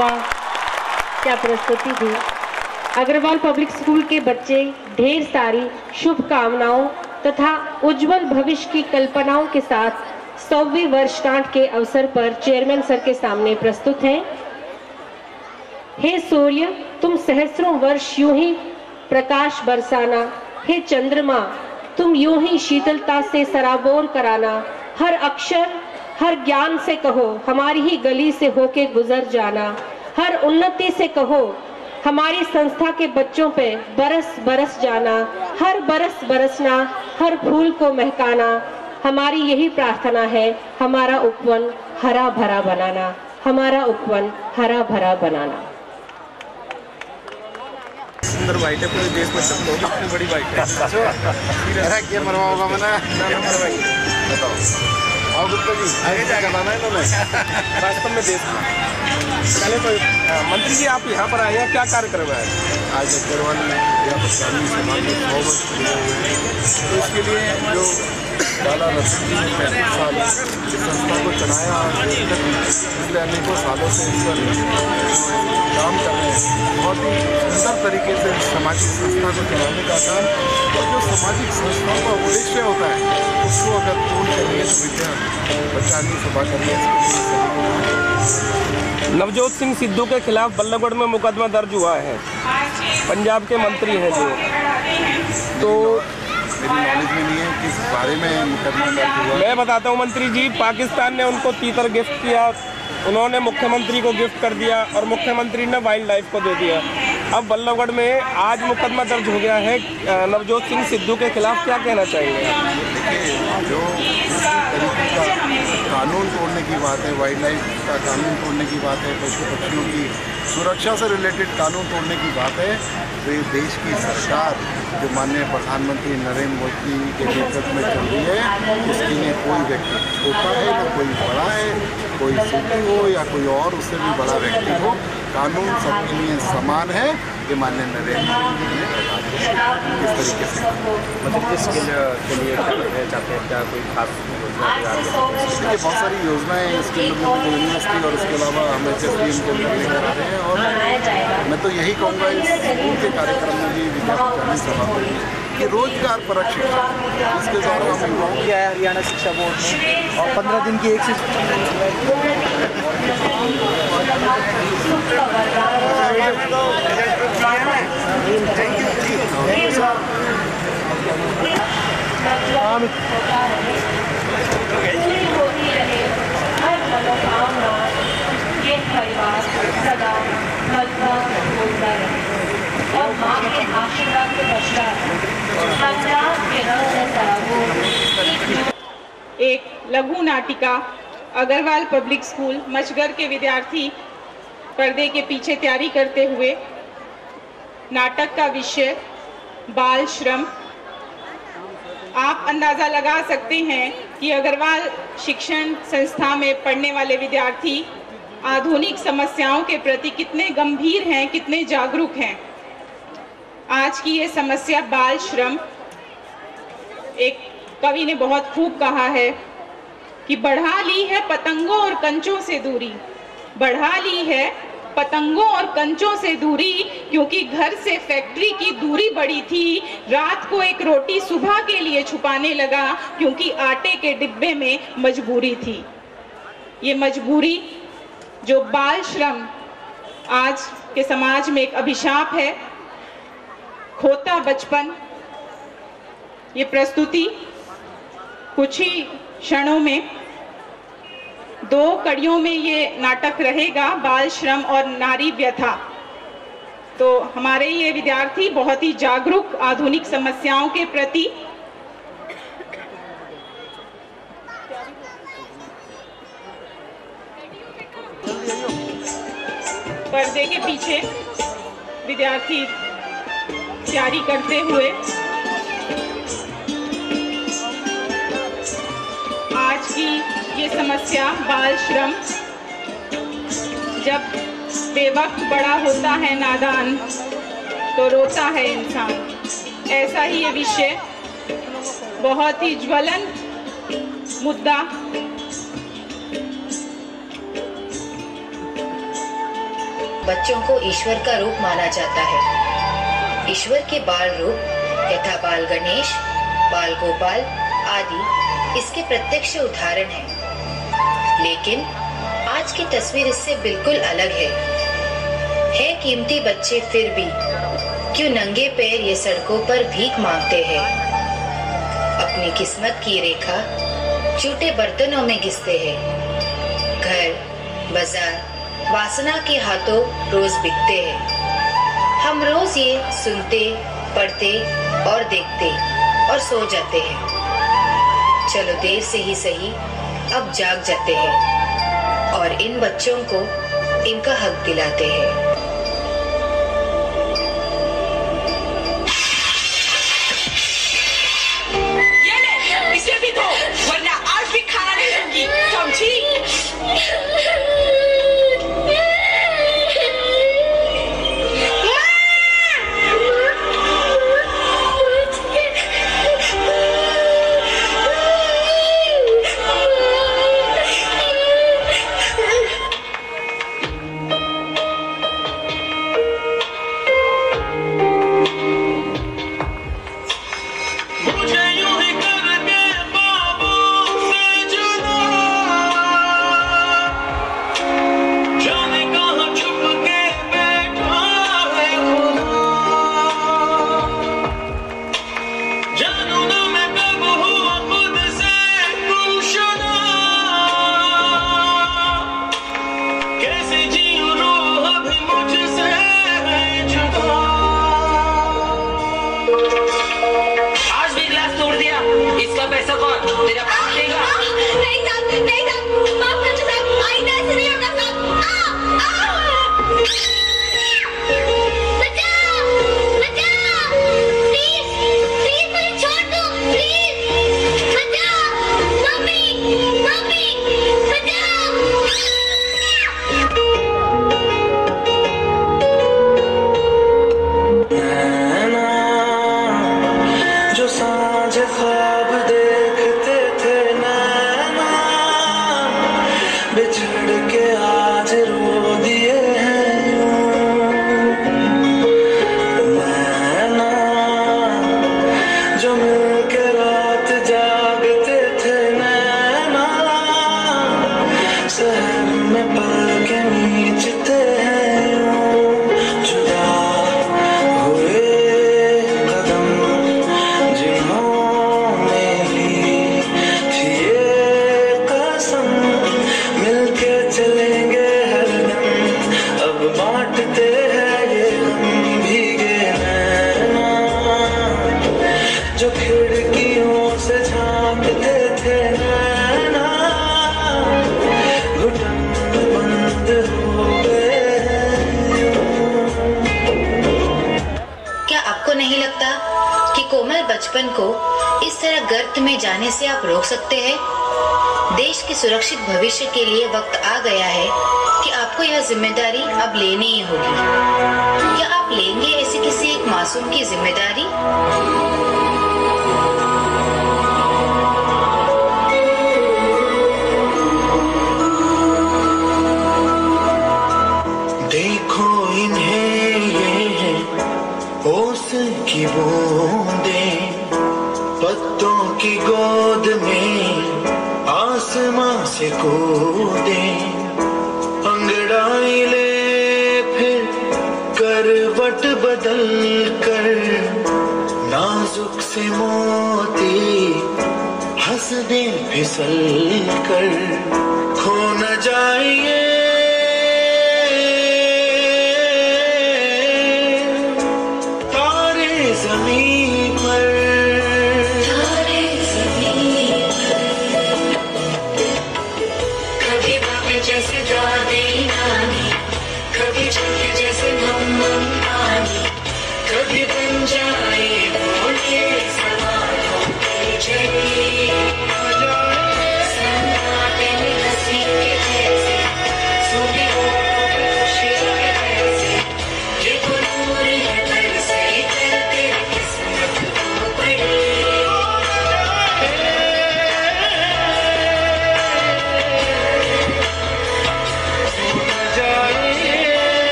वाह क्या प्रस्तुति थी? अग्रवाल पब्लिक स्कूल के बच्चे, ढेर सारी शुभकामनाओं तथा उज्जवल भविष्य की कल्पनाओं के साथ सौवीं वर्षगांठ के अवसर पर चेयरमैन सर के सामने प्रस्तुत हैं। हे सूर्य, तुम सहस्रों वर्ष यूँ ही प्रकाश बरसाना। हे चंद्रमा, तुम यूँ ही शीतलता से सराबोर कराना। हर अक्षर हर ज्ञान से कहो हमारी ही गली से होके गुजर जाना। हर उन्नति से कहो हमारी संस्था के बच्चों पे बरस बरस जाना। हर बरस बरसना हर फूल को महकाना। हमारी यही प्रार्थना है हमारा उपवन हरा भरा बनाना। हमारा उपवन हरा भरा बनाना। सुंदर वाइट है पूरे देश में सबको। कितनी बड़ी वाइट है। क्या मरवाओगा मैंने? बताओ। आओ गुप्ता जी आगे क्या करवाना है इन्होंने वास्तव में देश पहले तो मंत्री जी आप यहाँ पर आए हैं क्या कार्यक्रम है आज अग्रवाल या बचानी समाज में बहुत तो इसके लिए जो रसूल ने पैंतीस साल इस संस्था को चलाया और पिछले अनेकों सालों से इस पर काम कर रहे हैं। बहुत ही सुंदर तरीके से सामाजिक संस्था को चलाने का काम और जो सामाजिक संस्थाओं का उद्देश्य होता है, उसको अगर पूर्ण करेंगे तो विद्या बचानी सभा करेंगे इसके लिए सभी को नवजोत सिंह सिद्धू के खिलाफ बल्लभगढ़ में मुकदमा दर्ज हुआ है। पंजाब के मंत्री हैं जो। तो मेरी नॉलेज में नहीं है किस बारे में मुकदमा दर्ज हुआ। मैं बताता हूँ मंत्री जी पाकिस्तान ने उनको तीतर गिफ्ट किया। उन्होंने मुख्यमंत्री को गिफ्ट कर दिया और मुख्यमंत्री ने वाइल्ड लाइफ को दे दिया। अब बल्लभगढ़ में आज मुकदमा दर्ज हो गया है। नवजोत सिंह सिद्धू के खिलाफ क्या कहना चाहेंगे? देखिए जो कानून तोड़ने की बात है वाइल्ड लाइफ का कानून तोड़ने की बात है पशु पक्षियों की सुरक्षा से रिलेटेड कानून तोड़ने की बात है ये देश की सरकार जो माननीय प्रधानमंत्री नरेंद्र मोदी के नेतृत्व में चल रही है उसके लिए कोई व्यक्ति छोटा है या कोई बड़ा है, कोई सूखी हो या कोई और, उससे भी बड़ा व्यक्ति हो, कानून सबके लिए समान है। ये माननीय नरेंद्र मोदी ने बता दिया किस तरीके से? मतलब लिए के लिए क्या चाहते हैं क्या कोई खास योजना देखिए बहुत सारी योजनाएँ इसके अंदर यूनिवर्सिटी और इसके अलावा हम एच एस के अंदर लेकर आ रहे हैं। और मैं तो यही कहूँगा इस स्कूल के कार्यक्रम में भी विद्यार्थी सभा में कि रोज़गार परक शिक्षा इसके द्वारा हम युवाओं किया है हरियाणा शिक्षा बोर्ड ने और पंद्रह दिन की एक से ये परिवार सदा मज़बूत होता रहे और माँ के आशीर्वाद के पश्चात पंजाब के रंग से सराबोर एक लघु नाटिका, अग्रवाल पब्लिक स्कूल मचगर के विद्यार्थी पर्दे के पीछे तैयारी करते हुए, नाटक का विषय, बाल श्रम आप अंदाज़ा लगा सकते हैं कि अग्रवाल शिक्षण संस्था में पढ़ने वाले विद्यार्थी आधुनिक समस्याओं के प्रति कितने गंभीर हैं, कितने जागरूक हैं। आज की ये समस्या बाल श्रम, एक कवि ने बहुत खूब कहा है कि बढ़ा ली है पतंगों और कंचों से दूरी, बढ़ा ली है पतंगों और कंचों से दूरी, क्योंकि घर से फैक्ट्री की दूरी बड़ी थी। रात को एक रोटी सुबह के लिए छुपाने लगा, क्योंकि आटे के डिब्बे में मजबूरी थी। ये मजबूरी, जो बाल श्रम आज के समाज में एक अभिशाप है। खोता बचपन, ये प्रस्तुति कुछ ही क्षणों में दो कड़ियों में ये नाटक रहेगा, बाल श्रम और नारी व्यथा। तो हमारे ये विद्यार्थी बहुत ही जागरूक आधुनिक समस्याओं के प्रति। पर्दे के पीछे विद्यार्थी तैयारी करते हुए समस्या, बाल श्रम। जब बेवक्त बड़ा होता है नादान तो रोता है इंसान। ऐसा ही ये विषय बहुत ही ज्वलंत मुद्दा। बच्चों को ईश्वर का रूप माना जाता है। ईश्वर के बाल रूप, यथा बाल गणेश, बाल गोपाल आदि, इसके प्रत्यक्ष उदाहरण हैं। लेकिन आज की तस्वीर इससे बिल्कुल अलग है। है कीमती बच्चे फिर भी। क्यों नंगे पैर ये सड़कों पर भीख मांगते हैं? अपनी किस्मत की रेखा छोटे बर्तनों में घिसते हैं। घर, बाज़ार, वासना के हाथों रोज बिकते हैं। हम रोज ये सुनते, पढ़ते और देखते और सो जाते हैं। चलो देर से ही सही अब जाग जाते हैं और इन बच्चों को इनका हक दिलाते हैं। de la pastela. नहीं लगता कि कोमल बचपन को इस तरह गर्त में जाने से आप रोक सकते हैं? देश के सुरक्षित भविष्य के लिए वक्त आ गया है कि आपको यह ज़िम्मेदारी अब लेनी ही होगी। क्या आप लेंगे ऐसे किसी एक मासूम की ज़िम्मेदारी? करवट बदल कर नाजुक से मोती हंस दे फिसल कर खो न जाइए।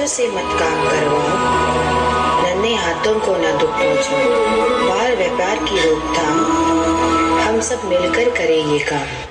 मत काम करवाओ नन्हे हाथों को न दुख पहुंचाओ बाल व्यापार की रोकथाम। हम सब मिलकर करें ये काम।